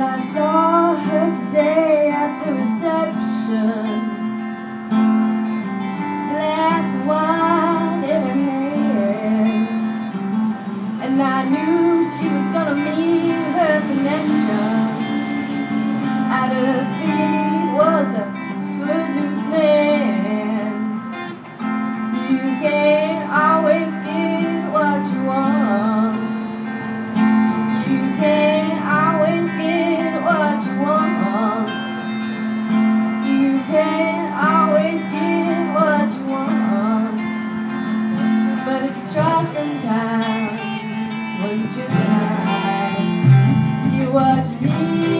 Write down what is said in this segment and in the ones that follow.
When I saw her today at the reception Glass of wine in her hand And I knew she was gonna meet her connection. At her feet was a footloose man. what you need.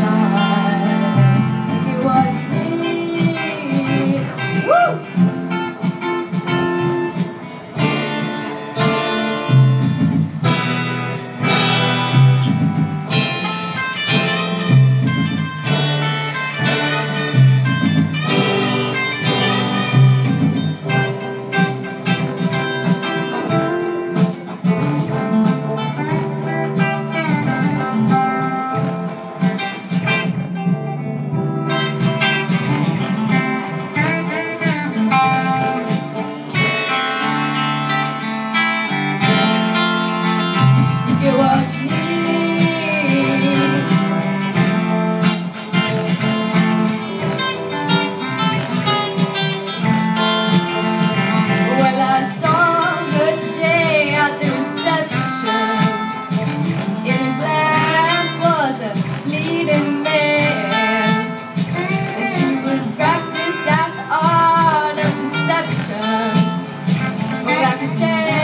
love. day.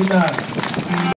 みん